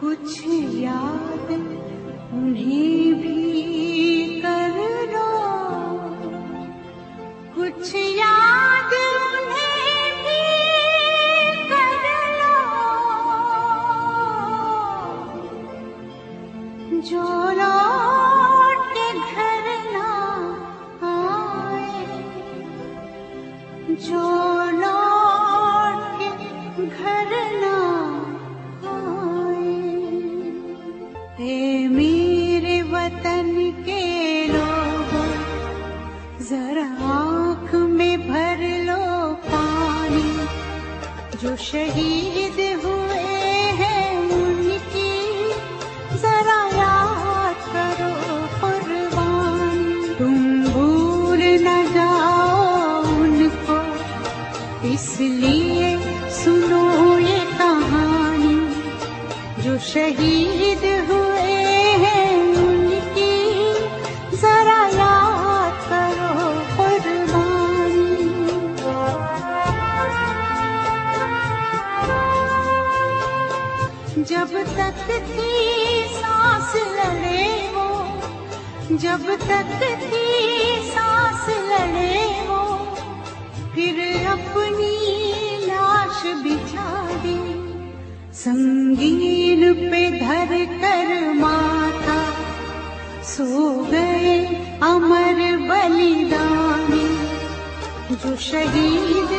कुछ याद उन्हें भी हीकरोच यादी जोरा घरणा जो लौट घर ना आए जो लौट घर ना शहीद हुए हैं उनकी जरा याद करो कुर्बानी। तुम भूल न जाओ उनको। इसलिए सुनो ये कहानी। जो शहीद हुए जब तक थी सांस लड़े वो जब तक थी सांस लड़े वो फिर अपनी लाश बिछा दी। संगीन पे धर कर माथा सो गए अमर बलिदानी। जो शहीद